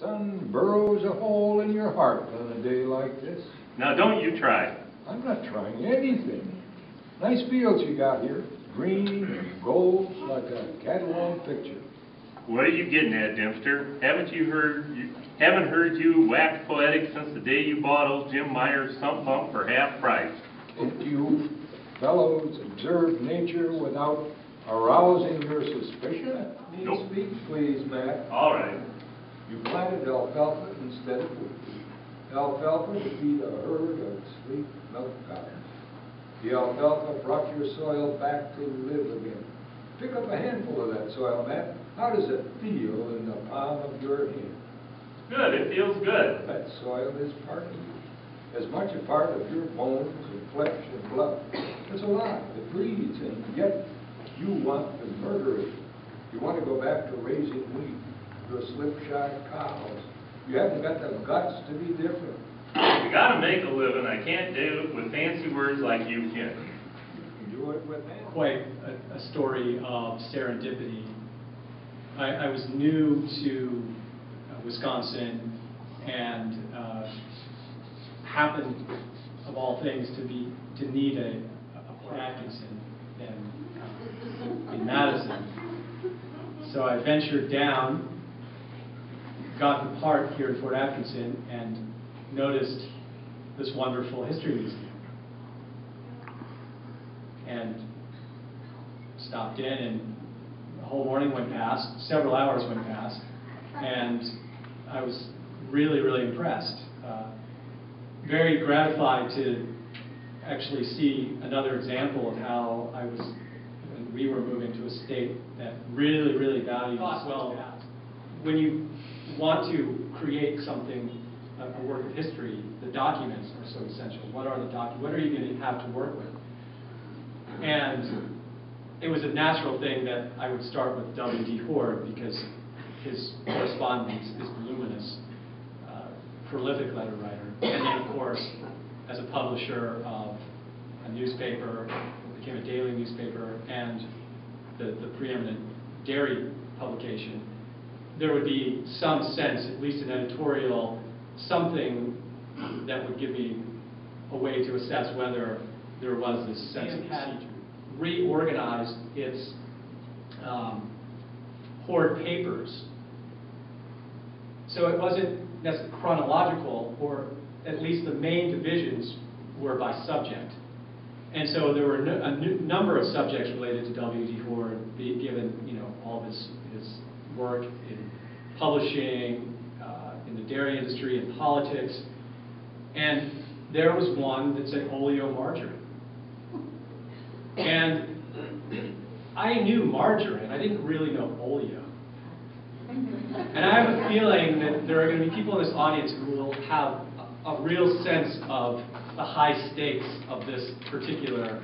sun burrows a hole in your heart on a day like this. Now don't you try. I'm not trying anything. Nice fields you got here, green and gold like a catalog picture. What are you getting at, Dempster? Haven't you heard, you, haven't heard you wax poetic since the day you bought old Jim Myers sump pump for half price. If you fellows observe nature without arousing your suspicion? Nope. Speak, please, Matt. All right. You planted alfalfa instead of wheat. Alfalfa would feed a herd of sleek milk cows. The alfalfa brought your soil back to live again. Pick up a handful of that soil, Matt. How does it feel in the palm of your hand? Good, it feels good. That soil is part of you, as much a part of your bones and flesh and blood. It's alive, it breathes, and yet you want to murder it. You want to go back to raising wheat, your slipshod cows. You haven't got the guts to be different. You gotta make a living. I can't do it with fancy words like you can. You do it with that. quite a, a story of serendipity. I, I was new to uh, Wisconsin and uh, happened, of all things, to be to need a, a Port Atkinson in, uh, in Madison. So I ventured down, got the part here in Fort Atkinson, and noticed this wonderful history museum. And stopped in and the whole morning went past, several hours went past, and I was really, really impressed. Uh, very gratified to actually see another example of how I was, we were moving to a state that really, really values, well, when you want to create something, a a work of history, the documents are so essential. What are the docu, what are you going to have to work with? And it was a natural thing that I would start with W.D. Hoard because his correspondence is voluminous, uh, prolific letter writer. And then, of course, as a publisher of a newspaper, it became a daily newspaper, and the, the preeminent dairy publication, there would be some sense, at least an editorial, something that would give me a way to assess whether there was this sense of procedure. Reorganized its um, hoard papers. So it wasn't necessarily chronological, or at least the main divisions were by subject. And so there were no- a number of subjects related to W.D. Hoard, be- given, you know, all of his, his work in publishing, uh, in the dairy industry, in politics. And there was one that said oleomargarine. And I knew margarine, I didn't really know oleo. And I have a feeling that there are going to be people in this audience who will have a, a real sense of the high stakes of this particular